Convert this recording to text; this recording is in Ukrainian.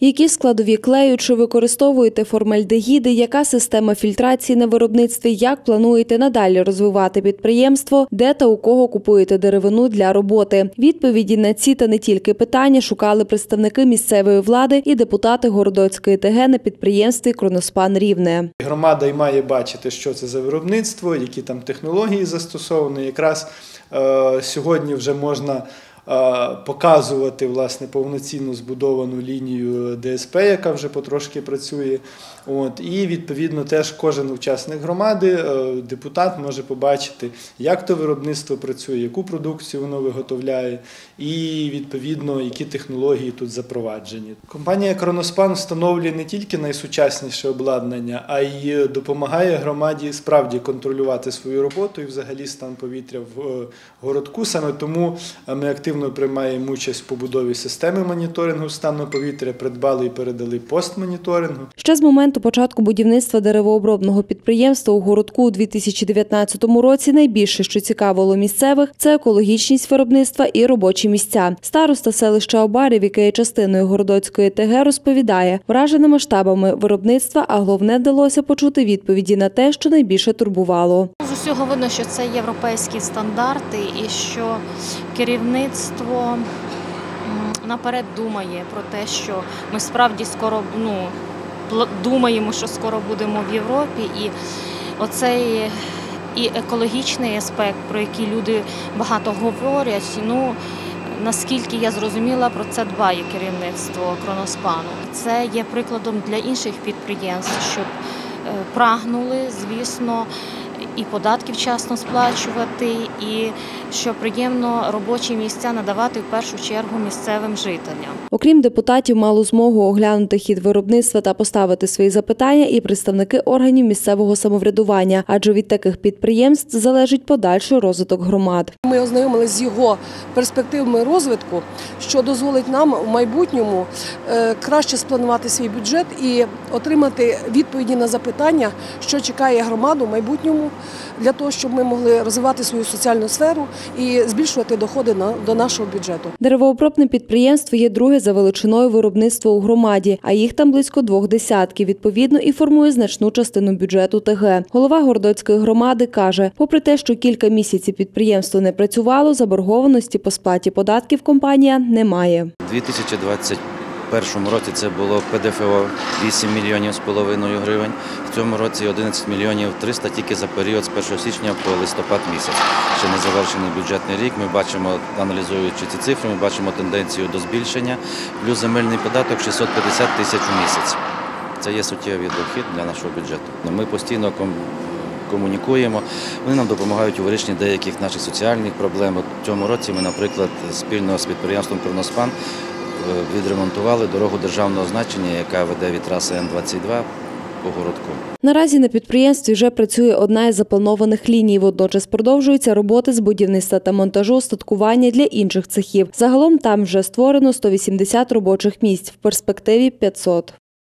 Які складові клею чи використовуєте формальдегіди? Яка система фільтрації на виробництві? Як плануєте надалі розвивати підприємство? Де та у кого купуєте деревину для роботи? Відповіді на ці та не тільки питання шукали представники місцевої влади і депутати Городоцької ТГ на підприємстві Кроноспан Рівне. Громада й має бачити, що це за виробництво, які там технології застосовані. Якраз е, сьогодні вже можна показувати власне повноцінно збудовану лінію ДСП, яка вже потрошки працює. От, і відповідно теж кожен учасник громади, е, депутат може побачити, як то виробництво працює, яку продукцію воно виготовляє, і відповідно які технології тут запроваджені. Компанія Кроноспан встановлює не тільки найсучасніше обладнання, а й допомагає громаді справді контролювати свою роботу і взагалі стан повітря в е, городку. Саме тому е, ми активно приймаємо участь в побудові системи моніторингу стану повітря, придбали і передали постмоніторингу. Ще з моменту початку будівництва деревообробного підприємства у городку у 2019 році найбільше, що цікавило місцевих, це екологічність виробництва і робочі місця. Староста селища Обарів, яке є частиною Городоцької ТГ, розповідає, вражена масштабами виробництва, а головне вдалося почути відповіді на те, що найбільше турбувало. З усього видно, що це європейські стандарти і що керівництво м, наперед думає про те, що ми справді скоро ну, думаємо, що скоро будемо в Європі, і оцей і екологічний аспект, про який люди багато говорять. Ну наскільки я зрозуміла, про це дбає керівництво Кроноспану. Це є прикладом для інших підприємств, щоб е, прагнули, звісно, і податки вчасно сплачувати, і що приємно робочі місця надавати в першу чергу місцевим жителям. Окрім депутатів, мало змогу оглянути хід виробництва та поставити свої запитання і представники органів місцевого самоврядування, адже від таких підприємств залежить подальший розвиток громад. Ми ознайомилися з його перспективами розвитку, що дозволить нам в майбутньому е, краще спланувати свій бюджет і отримати відповіді на запитання, що чекає громаду в майбутньому, для того, щоб ми могли розвивати свою соціальну сферу і збільшувати доходи на до нашого бюджету. Деревообробне підприємство є друге за величиною виробництво у громаді, а їх там близько двох десятків. Відповідно, і формує значну частину бюджету ТГ. Голова Гордоцької громади каже: попри те, що кілька місяців підприємство не працювало, заборгованості по сплаті податків компанія немає. 2020 першому році це було ПДФО 8 мільйонів з половиною гривень. В цьому році 11 мільйонів 300 тільки за період з 1 січня по листопад місяць. Ще не завершений бюджетний рік. Ми бачимо, аналізуючи ці цифри, ми бачимо тенденцію до збільшення. Плюс земельний податок 650 тисяч у місяць. Це є суттєвий дохід для нашого бюджету. Ну, ми постійно комунікуємо. Вони нам допомагають у вирішенні деяких наших соціальних проблем. У цьому році ми, наприклад, спільно з підприємством Корноспан відремонтували дорогу державного значення, яка веде від траси Н-22 по городку. Наразі на підприємстві вже працює одна із запланованих ліній. Водночас продовжуються роботи з будівництва та монтажу остаткування для інших цехів. Загалом там вже створено 180 робочих місць, в перспективі 500.